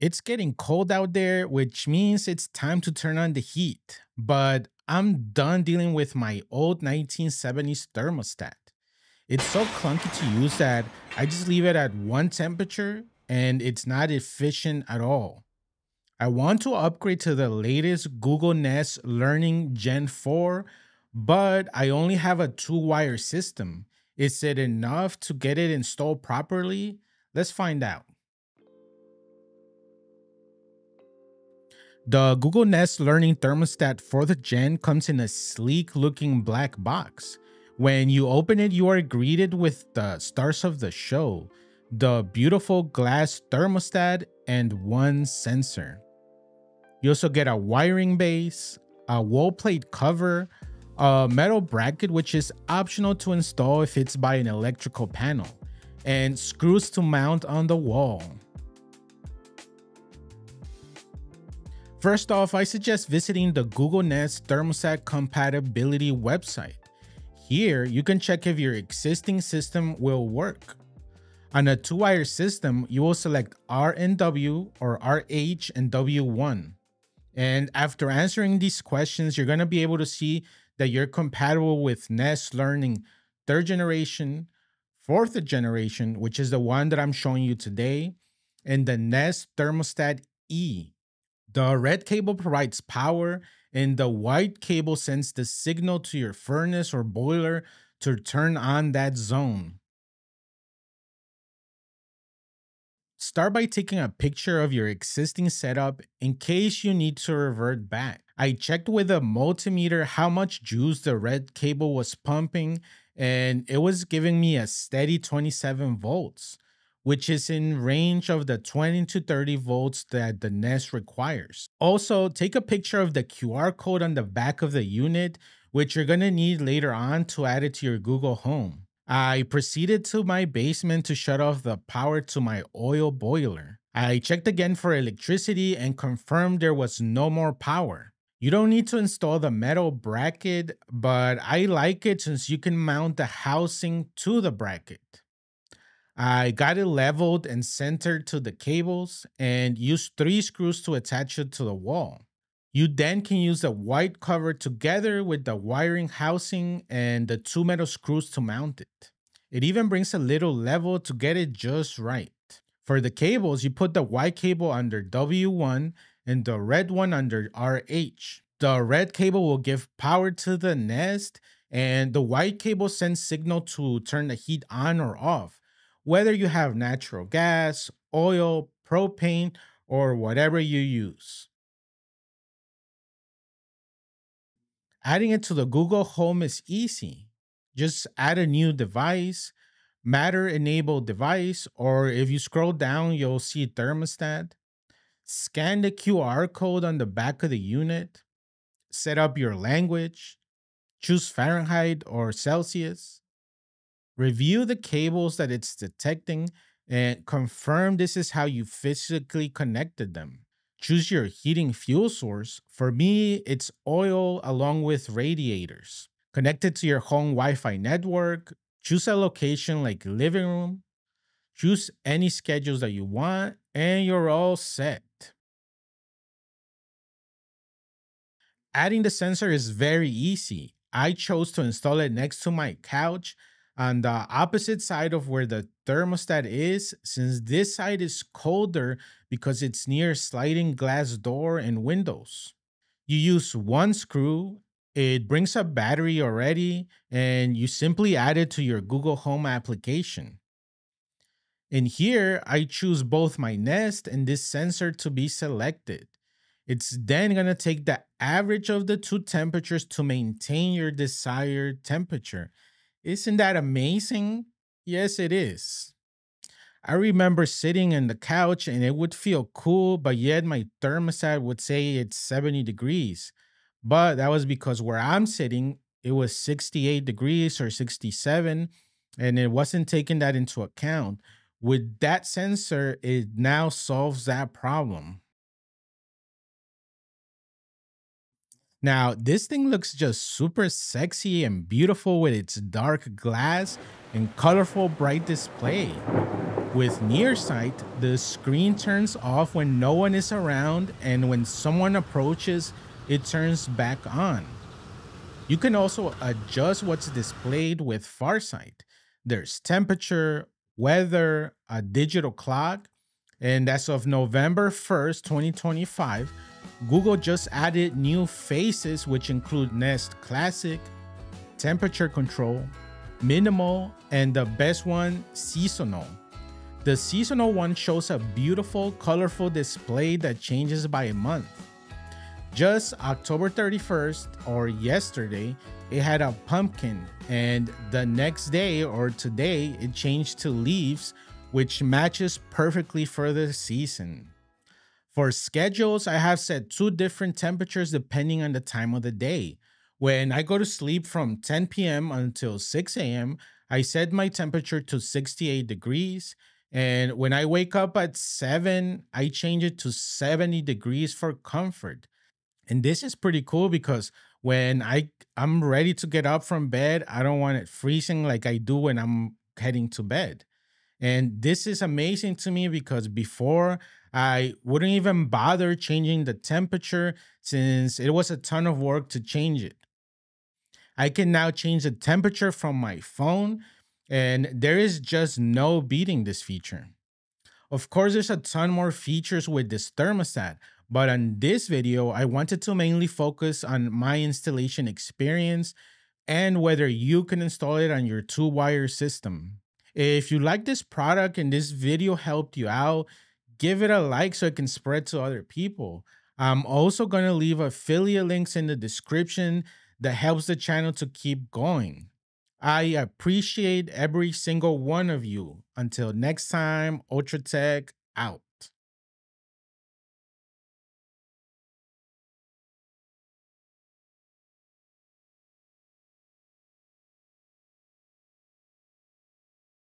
It's getting cold out there, which means it's time to turn on the heat. But I'm done dealing with my old 1970s thermostat. It's so clunky to use that I just leave it at one temperature and it's not efficient at all. I want to upgrade to the latest Google Nest Learning Gen 4, but I only have a two wire system. Is it enough to get it installed properly? Let's find out. The Google Nest Learning Thermostat 4th Gen comes in a sleek looking black box. When you open it, you are greeted with the stars of the show, the beautiful glass thermostat, and one sensor. You also get a wiring base, a wall plate cover, a metal bracket which is optional to install if it's by an electrical panel, and screws to mount on the wall. First off, I suggest visiting the Google Nest thermostat compatibility website. Here, you can check if your existing system will work. On a two-wire system, you will select RNW or RH and W1. And after answering these questions, you're going to be able to see that you're compatible with Nest Learning third generation, fourth generation, which is the one that I'm showing you today, and the Nest Thermostat E, the red cable provides power, and the white cable sends the signal to your furnace or boiler to turn on that zone. Start by taking a picture of your existing setup in case you need to revert back. I checked with a multimeter how much juice the red cable was pumping, and it was giving me a steady 27 volts which is in range of the 20 to 30 volts that the Nest requires. Also, take a picture of the QR code on the back of the unit, which you're to need later on to add it to your Google Home. I proceeded to my basement to shut off the power to my oil boiler. I checked again for electricity and confirmed there was no more power. You don't need to install the metal bracket, but I like it since you can mount the housing to the bracket. I got it leveled and centered to the cables and used three screws to attach it to the wall. You then can use the white cover together with the wiring housing and the two metal screws to mount it. It even brings a little level to get it just right. For the cables, you put the white cable under W1 and the red one under RH. The red cable will give power to the Nest, and the white cable sends signal to turn the heat on or off whether you have natural gas, oil, propane, or whatever you use. Adding it to the Google Home is easy. Just add a new device, Matter enabled device, or if you scroll down, you'll see thermostat. Scan the QR code on the back of the unit. Set up your language. Choose Fahrenheit or Celsius review the cables that it's detecting, and confirm this is how you physically connected them. Choose your heating fuel source. For me, it's oil along with radiators. Connect it to your home Wi Fi network. Choose a location like living room. Choose any schedules that you want, and you're all set. Adding the sensor is very easy. I chose to install it next to my couch on the opposite side of where the thermostat is, since this side is colder because it's near sliding glass door and windows. You use one screw, it brings a battery already, and you simply add it to your Google Home application. In here, I choose both my Nest and this sensor to be selected. It's then going to take the average of the two temperatures to maintain your desired temperature isn't that amazing? Yes, it is. I remember sitting in the couch and it would feel cool, but yet my thermostat would say it's 70 degrees. But that was because where I'm sitting, it was 68 degrees or 67, and it wasn't taking that into account. With that sensor, it now solves that problem. Now, this thing looks just super sexy and beautiful with its dark glass and colorful bright display. With Nearsight, the screen turns off when no one is around and when someone approaches, it turns back on. You can also adjust what's displayed with Farsight. There's temperature, weather, a digital clock, and as of November 1st, 2025, Google just added new faces which include Nest Classic, Temperature Control, Minimal, and the best one, Seasonal. The seasonal one shows a beautiful, colorful display that changes by a month. Just October 31st or yesterday, it had a pumpkin, and the next day or today, it changed to leaves, which matches perfectly for the season. For schedules, I have set two different temperatures depending on the time of the day. When I go to sleep from 10 p.m. until 6 a.m., I set my temperature to 68 degrees. And when I wake up at 7, I change it to 70 degrees for comfort. And this is pretty cool because when I I'm ready to get up from bed, I don't want it freezing like I do when I'm heading to bed. And this is amazing to me because before I wouldn't even bother changing the temperature since it was a ton of work to change it. I can now change the temperature from my phone, and there is just no beating this feature. Of course, there's a ton more features with this thermostat, but on this video, I wanted to mainly focus on my installation experience and whether you can install it on your two wire system. If you like this product and this video helped you out, give it a like so it can spread to other people. I'm also going to leave affiliate links in the description that helps the channel to keep going. I appreciate every single one of you. Until next time, Ultratec out.